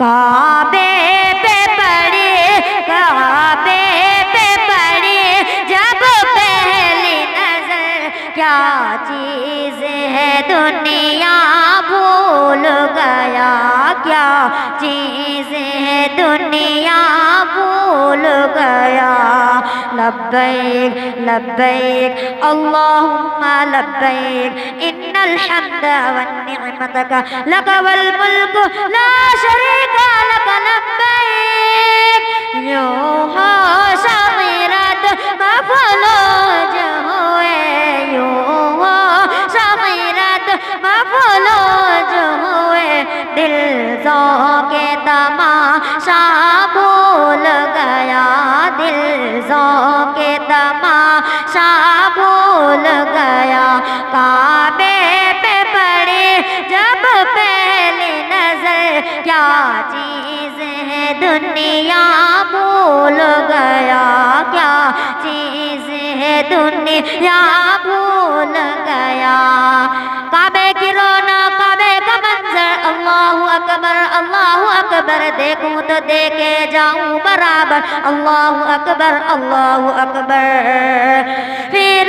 काबे पे पड़े, काबे पे पड़े, जब पहली नज़र, क्या चीज़ है दुनिया भूल गया, क्या चीज़ है दुनिया वन निअमतक लक वल मुल्क ला शरीका लक लब्बैक यो हो सगीरत मफलोज हुए यो हो सगीरत मफलोज हुए दिल के तमाशा चीज़ है दुनिया, भूल गया क्या? चीज़ है दुनिया, भूल गया। काबे की रोना काबे का मंजर, अल्लाह अकबर अल्लाह अकबर। देखूँ तो देखे जाऊँ बराबर, अल्लाह अकबर अल्लाह अकबर। फिर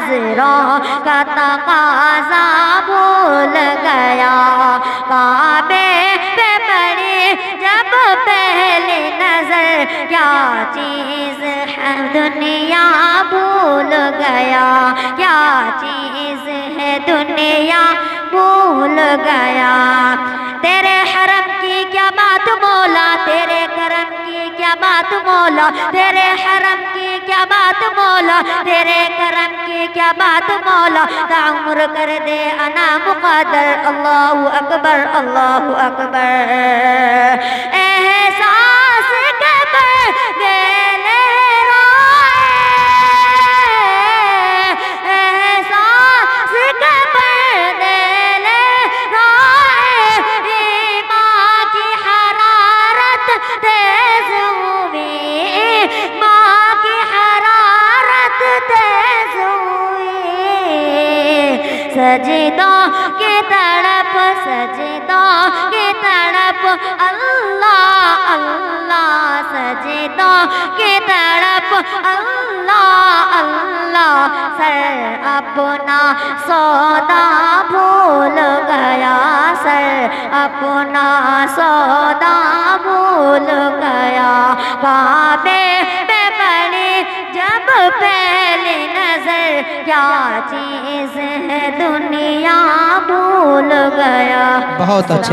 नज़रों का तकाजा भूल गया। काबे पे पड़ी जब पहली नज़र, क्या चीज़ है दुनिया भूल गया? क्या चीज़ है दुनिया भूल गया? तेरे हरम की क्या बात मौला तेरे करम की क्या बात मौला तेरे हरम की क्या बात मौला तेरे करम की क्या बात मौला ताउम्र कर दे, अना मुकदर। अल्लाह अकबर अल्लाह अकबर। सजदों, की तड़प सजदों, की तड़प अल्लाह अल्लाह सजदों, की तड़प अल्लाह अल्लाह सर अपना सौदा भूल गया, सर अपना सौदा भूल गया। काबे पे पड़ी जब नज़र क्या चीज़ है दुनिया भूल गया। बहुत अच्छे।